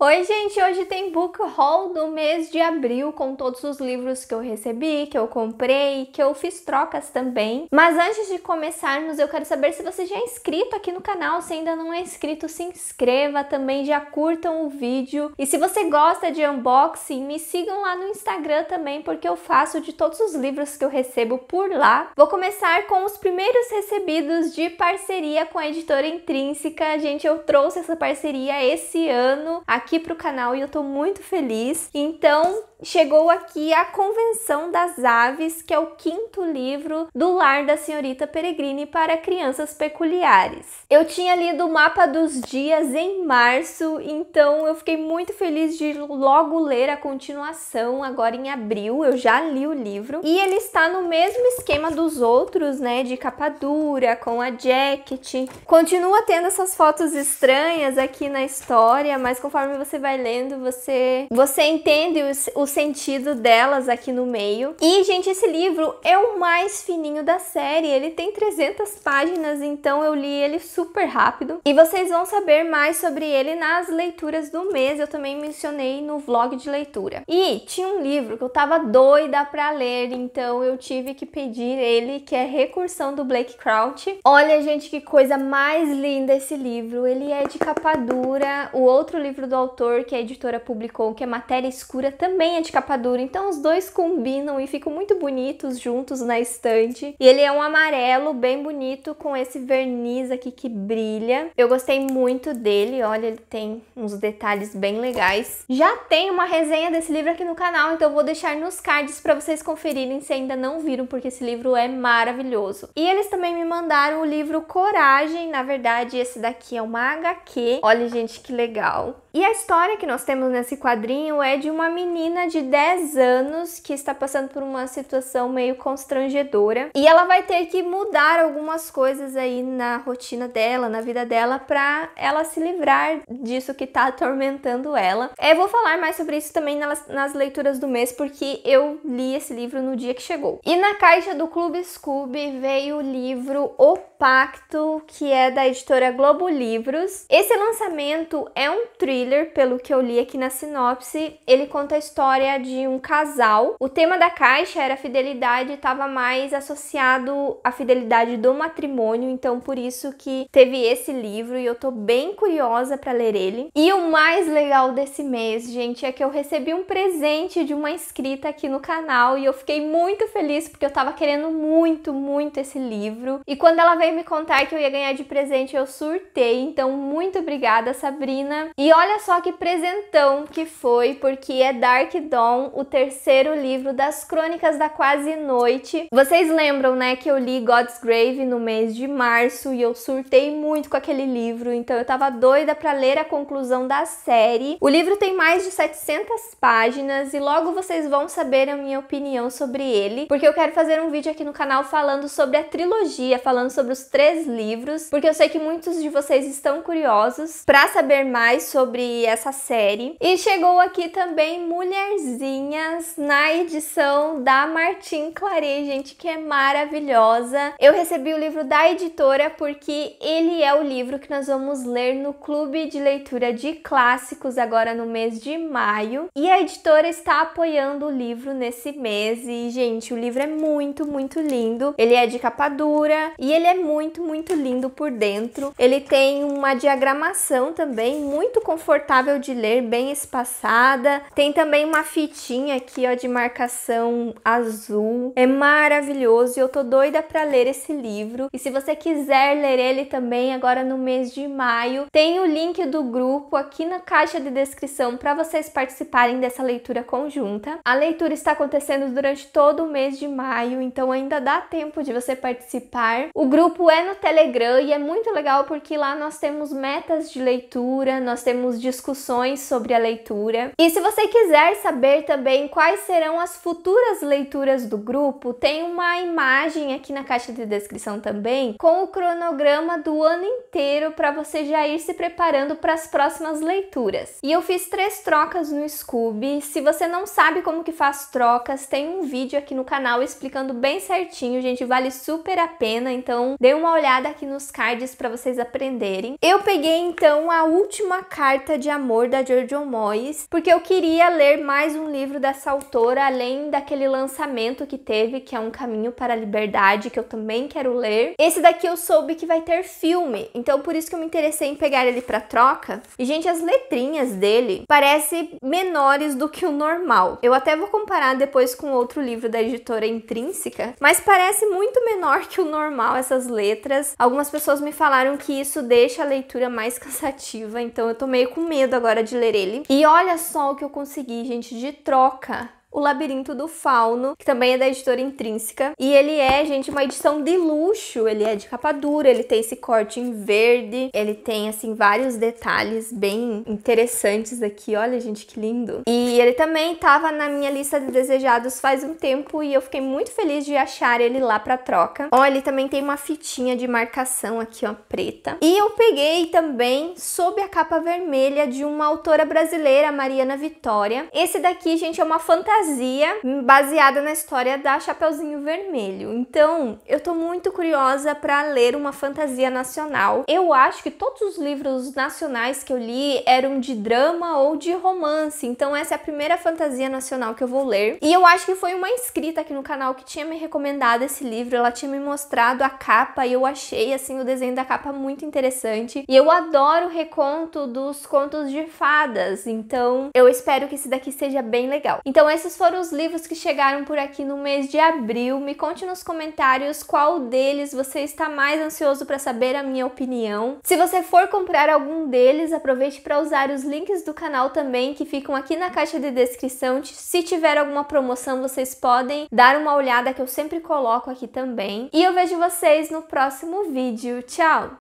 Oi, gente! Hoje tem book haul do mês de abril com todos os livros que eu recebi, que eu comprei, que eu fiz trocas também. Mas antes de começarmos, eu quero saber se você já é inscrito aqui no canal. Se ainda não é inscrito, se inscreva também, já curtam o vídeo. E se você gosta de unboxing, me sigam lá no Instagram também, porque eu faço de todos os livros que eu recebo por lá. Vou começar com os primeiros recebidos de parceria com a editora Intrínseca. Gente, eu trouxe essa parceria esse ano aqui aqui para o canal e eu estou muito feliz. Então, chegou aqui a Convenção das Aves, que é o quinto livro do Lar da Senhorita Peregrine para crianças peculiares. Eu tinha lido o Mapa dos Dias em março, então eu fiquei muito feliz de logo ler a continuação agora em abril. Eu já li o livro e ele está no mesmo esquema dos outros, né, de capa dura, com a jacket. Continua tendo essas fotos estranhas aqui na história, mas conforme você vai lendo, você você entende o, sentido delas aqui no meio. E, gente, esse livro é o mais fininho da série. Ele tem 300 páginas, então eu li ele super rápido. E vocês vão saber mais sobre ele nas leituras do mês. Eu também mencionei no vlog de leitura. E tinha um livro que eu tava doida pra ler, então eu tive que pedir ele, que é Recursão do Blake Crouch. Olha, gente, que coisa mais linda esse livro. Ele é de capa dura. O outro livro do autor que a editora publicou, que é Matéria Escura, também é de capa dura, então os dois combinam e ficam muito bonitos juntos na estante. E ele é um amarelo bem bonito com esse verniz aqui que brilha. Eu gostei muito dele, olha, ele tem uns detalhes bem legais. Já tem uma resenha desse livro aqui no canal, então eu vou deixar nos cards para vocês conferirem se ainda não viram, porque esse livro é maravilhoso. E eles também me mandaram o livro Coragem, na verdade esse daqui é uma HQ. Olha, gente, que legal. E a história que nós temos nesse quadrinho é de uma menina de 10 anos que está passando por uma situação meio constrangedora e ela vai ter que mudar algumas coisas aí na rotina dela, na vida dela, para ela se livrar disso que está atormentando ela. Eu vou falar mais sobre isso também nas, nas leituras do mês, porque eu li esse livro no dia que chegou. E na caixa do Clube Scooby veio o livro O Pacto, que é da editora Globo Livros. Esse lançamento é um thriller thriller, pelo que eu li aqui na sinopse. Ele conta a história de um casal. O tema da caixa era fidelidade, estava mais associado à fidelidade do matrimônio, então por isso que teve esse livro e eu tô bem curiosa para ler ele. E o mais legal desse mês, gente, é que eu recebi um presente de uma inscrita aqui no canal e eu fiquei muito feliz porque eu tava querendo muito, muito esse livro. E quando ela veio me contar que eu ia ganhar de presente, eu surtei. Então, muito obrigada, Sabrina. E olha Olha só que presentão que foi, porque é Dark Dawn, o terceiro livro das Crônicas da Quase Noite. Vocês lembram, né, que eu li God's Grave no mês de março e eu surtei muito com aquele livro, então eu tava doida para ler a conclusão da série. O livro tem mais de 700 páginas e logo vocês vão saber a minha opinião sobre ele, porque eu quero fazer um vídeo aqui no canal falando sobre a trilogia, falando sobre os três livros, porque eu sei que muitos de vocês estão curiosos para saber mais sobre essa série. E chegou aqui também Mulherzinhas na edição da Martin Claret, gente, que é maravilhosa. Eu recebi o livro da editora porque ele é o livro que nós vamos ler no Clube de Leitura de Clássicos agora no mês de maio. E a editora está apoiando o livro nesse mês e, gente, o livro é muito, muito lindo. Ele é de capa dura e ele é muito, muito lindo por dentro. Ele tem uma diagramação também muito confortável confortável de ler, bem espaçada. Tem também uma fitinha aqui, ó, de marcação azul. É maravilhoso e eu tô doida para ler esse livro. E se você quiser ler ele também agora no mês de maio, tem o link do grupo aqui na caixa de descrição para vocês participarem dessa leitura conjunta. A leitura está acontecendo durante todo o mês de maio, então ainda dá tempo de você participar. O grupo é no Telegram e é muito legal porque lá nós temos metas de leitura, nós temos discussões sobre a leitura. E se você quiser saber também quais serão as futuras leituras do grupo, tem uma imagem aqui na caixa de descrição também com o cronograma do ano inteiro para você já ir se preparando para as próximas leituras. E eu fiz três trocas no Scooby. Se você não sabe como que faz trocas, tem um vídeo aqui no canal explicando bem certinho, gente, vale super a pena. Então, dê uma olhada aqui nos cards para vocês aprenderem. Eu peguei então a última carta de amor da Jojo Moyes, porque eu queria ler mais um livro dessa autora, além daquele lançamento que teve, que é Um Caminho para a Liberdade, que eu também quero ler. Esse daqui eu soube que vai ter filme, então por isso que eu me interessei em pegar ele para troca. E gente, as letrinhas dele parecem menores do que o normal. Eu até vou comparar depois com outro livro da editora Intrínseca, mas parece muito menor que o normal essas letras. Algumas pessoas me falaram que isso deixa a leitura mais cansativa, então eu tô meio com medo agora de ler ele. E olha só o que eu consegui, gente, de troca o Labirinto do Fauno, que também é da editora Intrínseca. E ele é, gente, uma edição de luxo. Ele é de capa dura, ele tem esse corte em verde, ele tem, assim, vários detalhes bem interessantes aqui. Olha, gente, que lindo. E ele também tava na minha lista de desejados faz um tempo e eu fiquei muito feliz de achar ele lá pra troca. Ó, ele também tem uma fitinha de marcação aqui, ó, preta. E eu peguei também sob a capa vermelha de uma autora brasileira, Mariana Vitória. Esse daqui, gente, é uma fantasia fantasia baseada na história da Chapeuzinho Vermelho. Então, eu tô muito curiosa para ler uma fantasia nacional. Eu acho que todos os livros nacionais que eu li eram de drama ou de romance. Então, essa é a primeira fantasia nacional que eu vou ler. E eu acho que foi uma inscrita aqui no canal que tinha me recomendado esse livro. Ela tinha me mostrado a capa e eu achei assim o desenho da capa muito interessante. E eu adoro o reconto dos contos de fadas. Então, eu espero que esse daqui seja bem legal. Então, esses foram os livros que chegaram por aqui no mês de abril. Me conte nos comentários qual deles você está mais ansioso para saber a minha opinião. Se você for comprar algum deles, aproveite para usar os links do canal também que ficam aqui na caixa de descrição. Se tiver alguma promoção, vocês podem dar uma olhada que eu sempre coloco aqui também. E eu vejo vocês no próximo vídeo. Tchau!